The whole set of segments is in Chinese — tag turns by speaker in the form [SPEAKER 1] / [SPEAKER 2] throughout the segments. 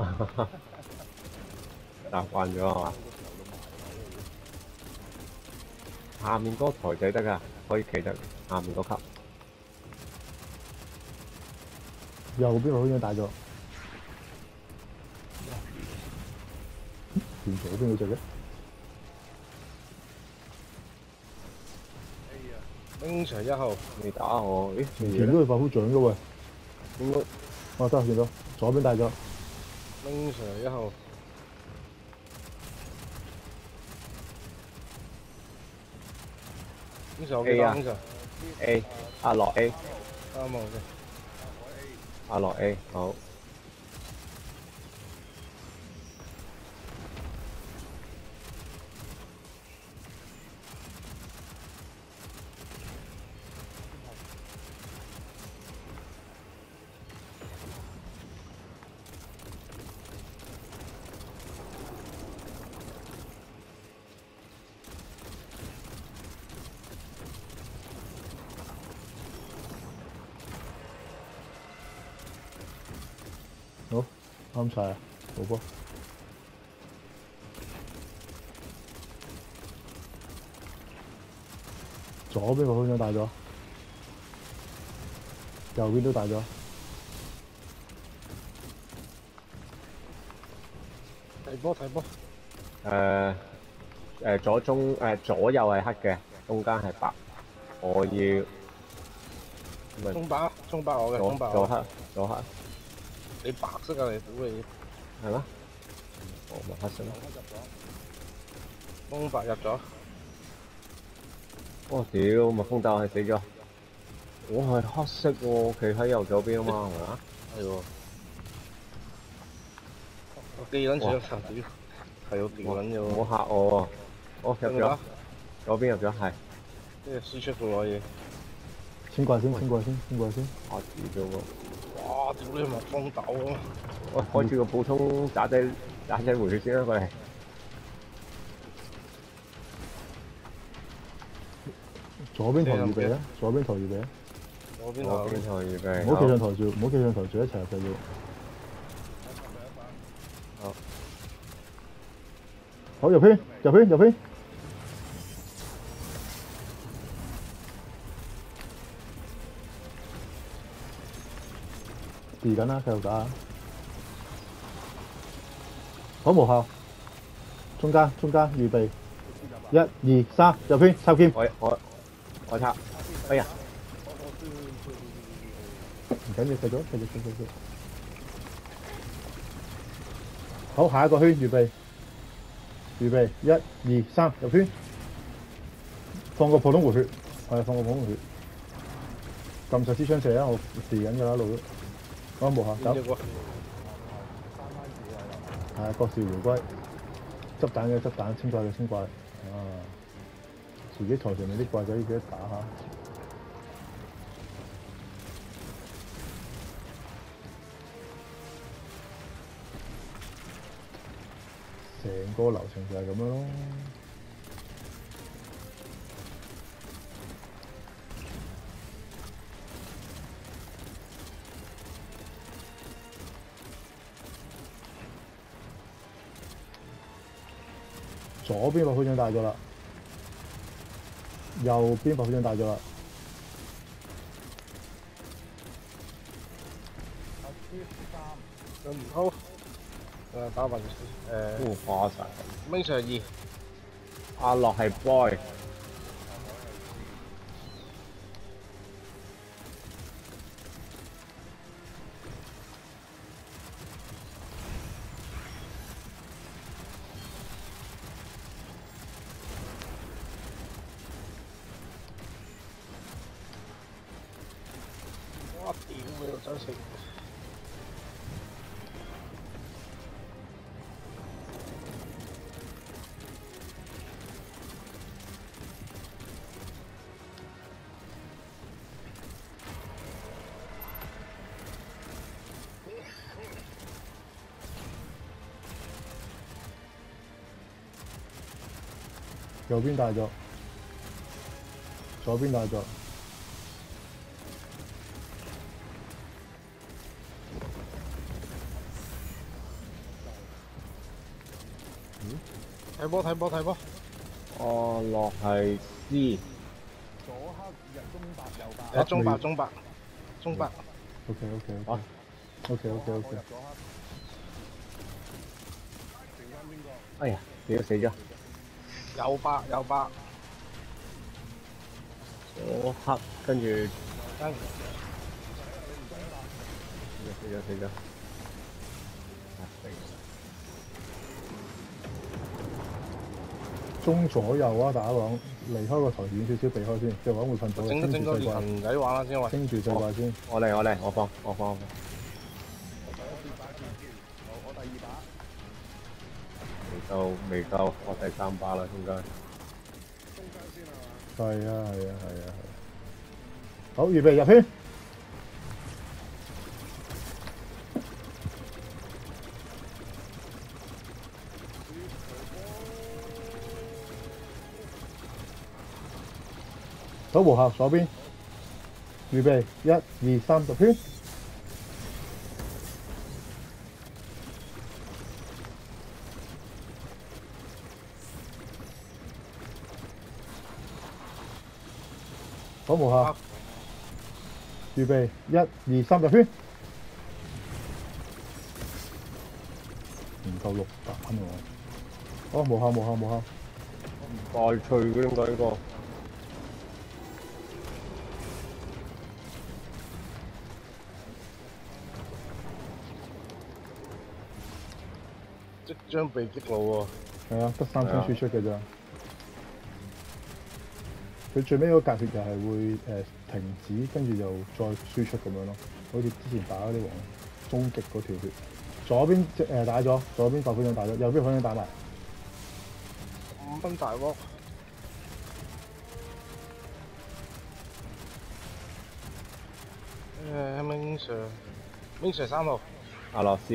[SPEAKER 1] 習慣咗係嘛？下面嗰個台仔得㗎，可以企得下面嗰級。
[SPEAKER 2] 右邊個好像大咗，連左邊嗰隻嘅，
[SPEAKER 3] 冰蛇一號，
[SPEAKER 1] 你打我，咦？
[SPEAKER 2] 前前都係發好準嘅喎。
[SPEAKER 1] 應該
[SPEAKER 2] 哦，得見到，左邊大咗，
[SPEAKER 3] 冰蛇一號，冰蛇我記
[SPEAKER 1] A 啊
[SPEAKER 3] 得冰蛇
[SPEAKER 1] ，A，阿樂 A，
[SPEAKER 3] 啱冇嘅。
[SPEAKER 1] 阿樂 A，好。
[SPEAKER 2] 好啱晒啊，寶寶。左邊個方向大咗，右邊都大咗。
[SPEAKER 3] 睇波睇波，
[SPEAKER 1] 誒誒左中誒左右係黑嘅，中間係白。我要
[SPEAKER 3] 中白中白我嘅，中白我嘅。
[SPEAKER 1] 左黑左黑
[SPEAKER 3] 你白色啊你估你，
[SPEAKER 1] 係咩？我咪黑色咯。
[SPEAKER 3] 中白入咗，
[SPEAKER 1] 哇屌，蜜蜂鬥係死咗。我係黑色喎，企喺右手邊啊嘛，係咪啊？
[SPEAKER 3] 係喎。我記緊住屌，係我掉緊咗。
[SPEAKER 1] 唔好嚇我喎。我入咗左邊入咗係。
[SPEAKER 3] 即係輸出嘅喎嘢。
[SPEAKER 2] 先過先，先過先，先過先。
[SPEAKER 1] 我屌咗喎。
[SPEAKER 3] 哇！屌你蜜蜂豆啊！
[SPEAKER 1] 喂，開住個普通打仔打仔回血先啦，過嚟。
[SPEAKER 2] 左邊台預備啦，左邊台預備啦，
[SPEAKER 3] 左邊頭
[SPEAKER 1] 我邊台預備。
[SPEAKER 2] 唔好企上台住，唔好企上台住，一齊入就要。
[SPEAKER 1] 好。
[SPEAKER 2] 好入圈，入圈，入圈。試緊啦，繼續打。好無效。中間，中間預備。一、二、三，入圈，插劍。
[SPEAKER 1] 我我我插。哎呀，
[SPEAKER 2] 唔緊要，繼續，繼續，繼續，繼續。好，下一個圈預備，預備，一、二、三，入圈。放個普通回血，係放個普通回血。撳實支槍射啊！我試緊㗎啦，一路都。好，無效，走。
[SPEAKER 3] 邊隻喎？
[SPEAKER 2] 係國士回歸，執蛋嘅執蛋，清怪嘅清怪。啊！自己台上面啲怪仔記得打下。成個流程就係咁樣咯。左邊白虎掌大咗啦，右邊白虎掌大咗啦。
[SPEAKER 3] 嗯，好。誒打暈誒
[SPEAKER 1] 都花晒。
[SPEAKER 3] 冰蛇二，
[SPEAKER 1] 阿樂係 boy。
[SPEAKER 2] 右邊大咗，左邊大咗。
[SPEAKER 3] 睇波睇波睇波，
[SPEAKER 1] 哦落係 C，
[SPEAKER 2] 左黑日中白右白。
[SPEAKER 3] 誒中白。中白中白
[SPEAKER 2] ，O K O K
[SPEAKER 1] 啊
[SPEAKER 2] O K O K O K。
[SPEAKER 1] 哎呀，屌死咗，
[SPEAKER 3] 右白右白，
[SPEAKER 1] 左黑跟住。
[SPEAKER 3] 跟
[SPEAKER 1] 死咗死咗，
[SPEAKER 2] 中左右啊，打網離開個台遠少少，避開先，隻網會瞓到，
[SPEAKER 3] 整
[SPEAKER 2] 清
[SPEAKER 3] 整個裂
[SPEAKER 2] 住細怪，
[SPEAKER 3] 痕仔玩啦先喂，
[SPEAKER 2] 清住最怪先。
[SPEAKER 1] 我嚟我嚟我放我放我放。未夠未夠，我第三把啦，應該。
[SPEAKER 2] 係啊係啊係啊係。好，預備入圈。好，無效左邊。預備，一、二、三，十圈。好，無效
[SPEAKER 3] 好。
[SPEAKER 2] 預備，一、二、三，十圈。唔夠六打喎。好，無效，無效，無效。
[SPEAKER 1] 大脆嘅應該呢個。
[SPEAKER 3] 即將被擊落喎，
[SPEAKER 2] 係啊，得三
[SPEAKER 1] 係啊
[SPEAKER 2] 星輸出嘅咋。佢最尾嗰格血就係會誒、呃停止，跟住又再輸出咁樣咯，好似之前打嗰啲王終極嗰條血。左邊即誒打咗，左邊白粉獎打咗，右邊粉獎打埋。
[SPEAKER 3] 五分大鑊，誒 Ming Sir，Ming Sir 三號。
[SPEAKER 1] 阿洛斯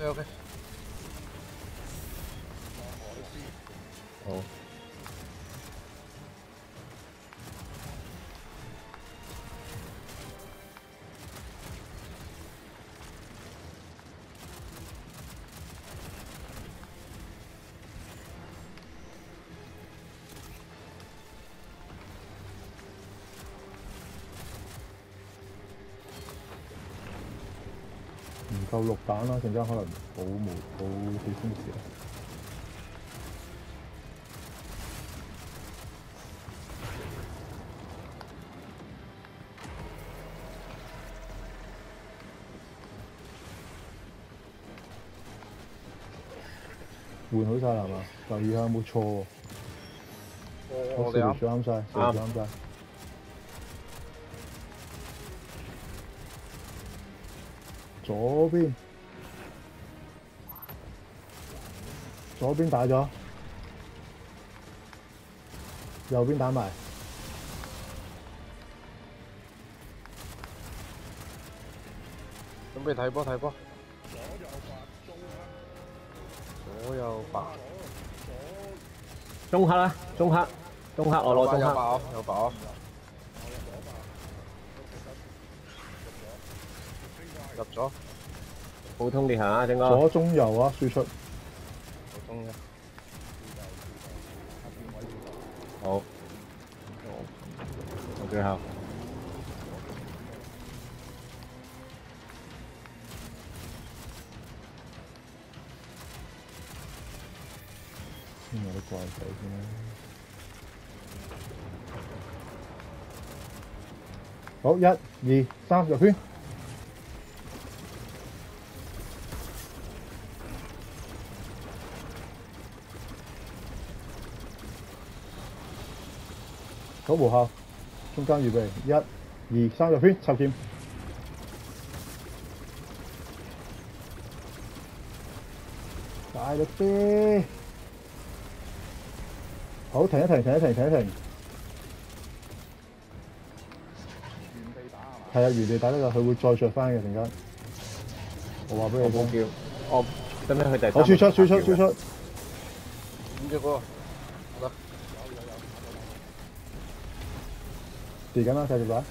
[SPEAKER 3] OK，
[SPEAKER 1] 好。
[SPEAKER 2] 唔夠六彈啦，陣間可能冇無冇幾先時啦。換好晒啦係嘛？留意下有冇錯
[SPEAKER 3] 我我哋啱，
[SPEAKER 2] 晒，四啱晒。左邊，左邊打咗，右邊打埋，
[SPEAKER 3] 準備睇波睇波，左右白，
[SPEAKER 1] 中黑啦，中黑，中黑我攞中黑。
[SPEAKER 3] 有白哦，有白。哦，入咗，
[SPEAKER 1] 普通裂痕啊，整個。
[SPEAKER 2] 左中右啊，輸出。
[SPEAKER 3] 好中嘅，
[SPEAKER 1] 好。我最後。
[SPEAKER 2] 先有啲怪仔先啦。好，一、二、三，入圈。好無效，中間預備，一、二、三，入圈，插劍。大力啲！好，停一停，停一停，停一停。係啊，原地打得㗎，佢會再着翻嘅陣間。我話俾
[SPEAKER 1] 我
[SPEAKER 2] 你聽。
[SPEAKER 1] 冇叫。我使唔使去第三？
[SPEAKER 2] 好，輸出，輸出，輸出。
[SPEAKER 3] 點咗嗰個，
[SPEAKER 2] 你干嘛下去吧？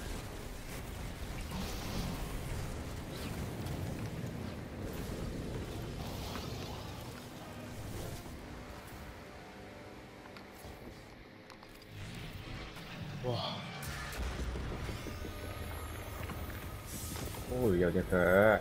[SPEAKER 3] 哇。
[SPEAKER 1] 哦有
[SPEAKER 3] 点可